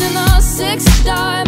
in the sixth.